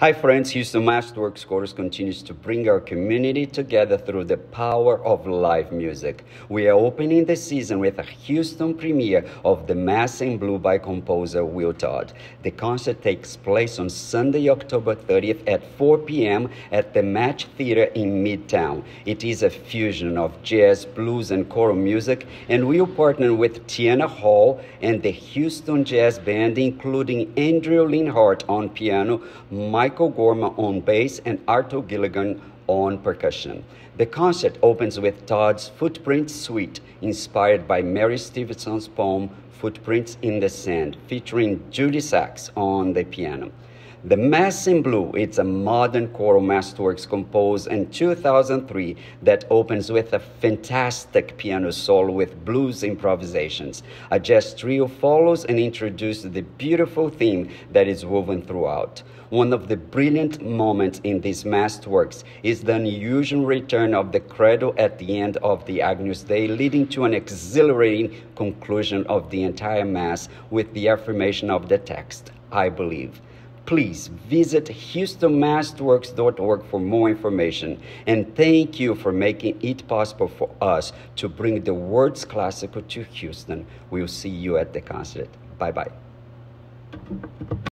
Hi, friends. Houston Masterworks Chorus continues to bring our community together through the power of live music. We are opening the season with a Houston premiere of The Mass in Blue by composer Will Todd. The concert takes place on Sunday, October 30th at 4 p.m. at the Match Theater in Midtown. It is a fusion of jazz, blues, and choral music, and we'll partner with Tianna Hall and the Houston Jazz Band, including Andrew Lienhard on piano, Michael Gorman on bass, and Arthur Gilligan on percussion. The concert opens with Todd's Footprints Suite, inspired by Mary Stevenson's poem Footprints in the Sand, featuring Julie Sacks on the piano. The Mass in Blue, it's a modern choral masterworks composed in 2003 that opens with a fantastic piano solo with blues improvisations. A jazz trio follows and introduces the beautiful theme that is woven throughout. One of the brilliant moments in these masterworks is the unusual return of the credo at the end of the Agnus Dei, leading to an exhilarating conclusion of the entire Mass with the affirmation of the text, I believe please visit houstonmasterworks.org for more information. And thank you for making it possible for us to bring the words classical to Houston. We'll see you at the concert. Bye bye.